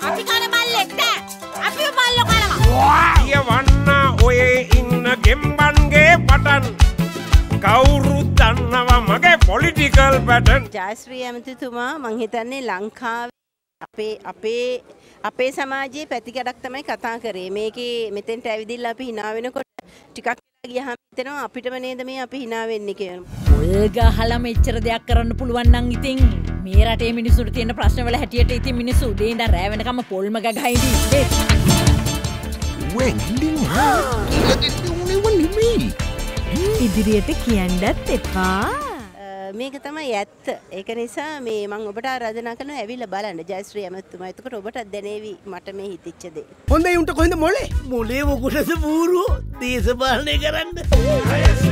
අපි කන බල්ලෙක්ට අපි බල්ලො කනවා කියවන්න ඔය ඉන්න ගෙම්බන්ගේ පටන්. කවුරුත් දන්නවා මගේ පොලිටිකල් පැටන් ජයශ්‍රී ඇමතිතුමා මං හිතන්නේ ලංකාව අපේ අපේ අපේ සමාජයේ පැතිකඩක් තමයි කතා කරේ මේකේ මෙතෙන්ට ඇවිදිල්ලා අපි hina වෙනකොට ටිකක් වෙලා ගියහම හිතෙනවා අපිටම නේද මේ අපි hina වෙන්නේ කියලා. ඔය ගහලා මෙච්චර දෙයක් කරන්න පුළුවන් නම් ඉතින් මේ රටේ මිනිස්සුන්ට තියෙන ප්‍රශ්නවල හැටියට ඉතින් මිනිස්සු උදේ ඉඳන් රෑ වෙනකම් පොල්ම ගගහා ඉඳී ඉදිරියට කියන්නත් එපා. මේක තමයි ඇත්ත. ඒක නිසා මේ මම ඔබට ආරාධනා කරනවා ඇවිල්ලා බලන්න ජයශ්‍රී ඇමතිතුමා. එතකොට ඔබට දැනේවි මට මේ හිතිච්ච දේ. හොඳ උන්ට කොහෙද මොලේ මොලේ මොකුටද බූරුව දේශපාලනය කරන්න ජයශ්‍රී